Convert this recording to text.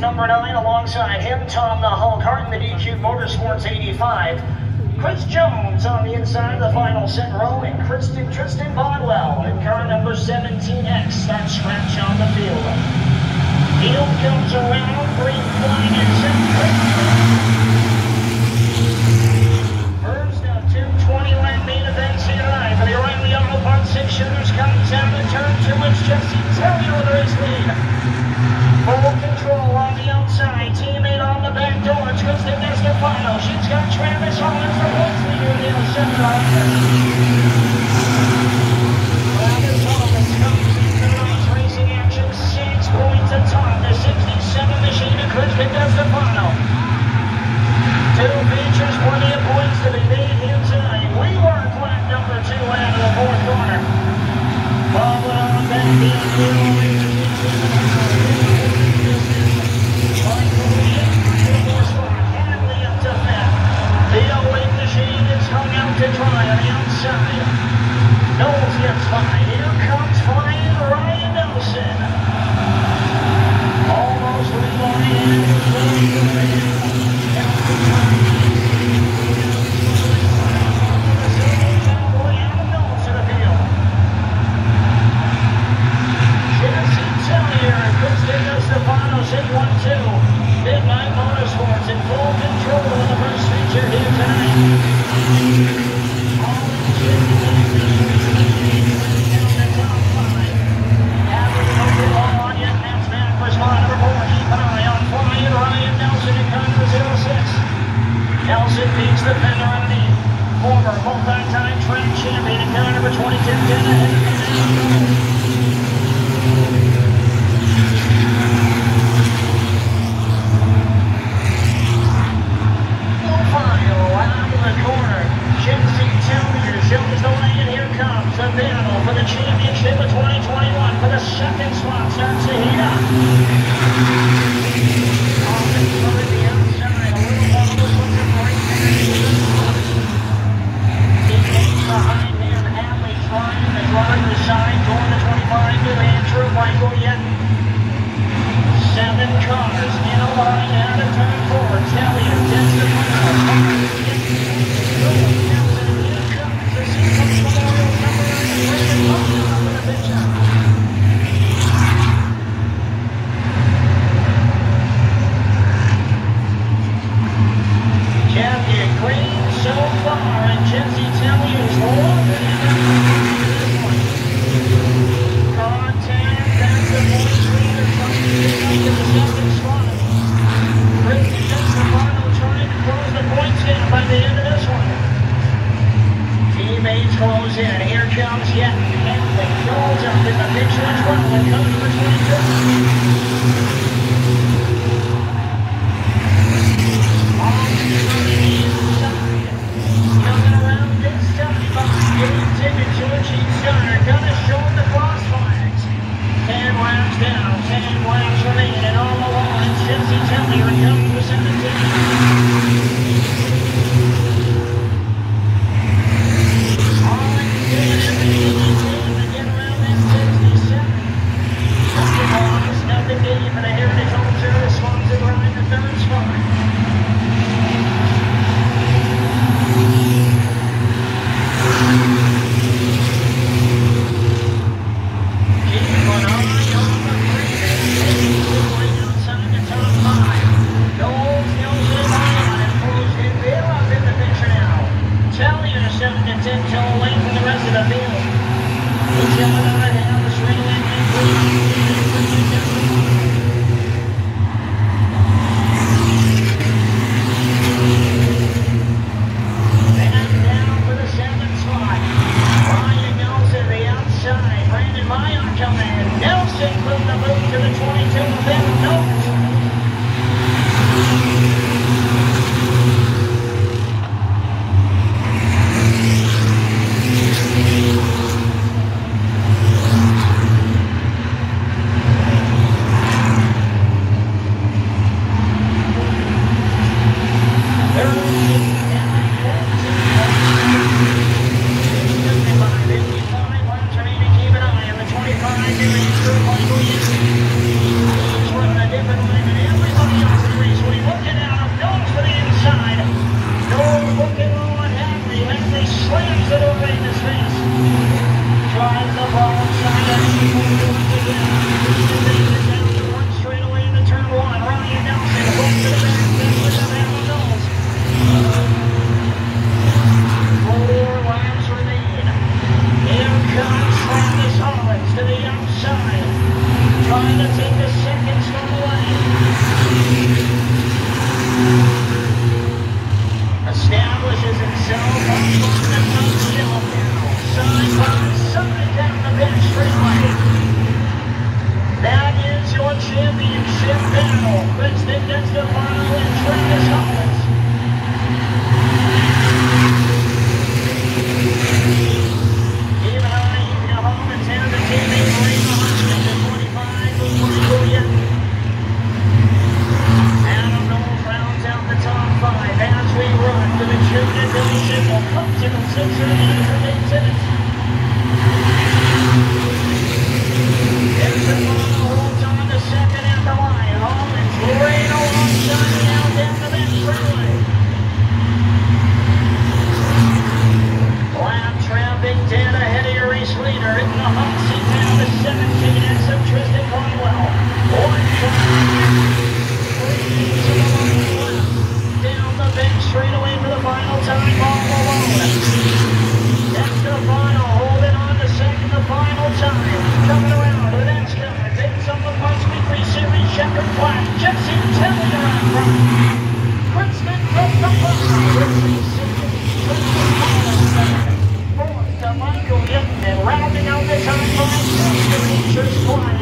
Number 9, alongside him, Tom the Hulk Hart, in the DQ Motorsports 85. Chris Jones on the inside of the final set row, and Kristen Tristan Bodwell in car number 17X. That scratch on the field. Field comes around, green flag is set. First of two 20-lap main events here tonight for the O'Reilly Auto Parts 6 shooters comes down the turn two. It's Jesse Taylor with the race lead. Full control on the outside. Teammate on the Kristen Estefano. She's got Travis in into the race racing action. Six points the 67 machine. Two features, plenty of points to be made here tonight. We work lap number two out of the fourth corner. Ball on back in. Knowles gets by. Here comes flying Ryan Nelson. Almost Midnight Motorsports in full control of the first feature here tonight. Nelson beats the fender underneath. Former multi-time track champion in car number 22, the way, and here comes the battle for the championship of 2021 for the second spot. Starts to heat up. The driver's side, going to 25 to Andrew Michael Yetton. Seven cars in a line out of turn four. Talia gets the Champion Green so far, and Jesse Tellier's holding Contact, that's the voice leader trying to get up to the second spot. Christian Estefano trying to close the points gap by the end of this one. Close in. Here comes yet Henley. Goes up in the picture as well. And comes for 22. Coming around this time, getting ticket to a cheap starter. Gonna show him the cross flags. Ten laps down, ten laps remaining, and on the line, Jesse Tellier comes for 17. for the Heritage Home Service sponsored by the third spot. Keep an eye on the freeway. Way outside the top five. Knowles, Nelson, Ion, and Poston, they're up in the picture now. Talia, 7 to 10 till away from the rest of the field. He's coming out ahead of the swing and Back down for the seventh spot. Ryan Nelson, the Meyer coming in. Nelson from the boot to the 22. Then Knowles. Trying to find the that Kristen DeStefano and Travis the home and down to teammate Marina Hodgman to 45 for Mongolia. Adam Knowles rounds out the top five as we run to the on to second at the line. Hollins right alongside now down the bench straightaway. Lab traffic dead ahead of your race leader in the hot seat now to 17. That's of Tristan Conwell. Down the straight away for the final time all alone. Estefano holding on to second the final time. Coming around the the Series. Jesse front. Princeton from the. And out the time by Features flying.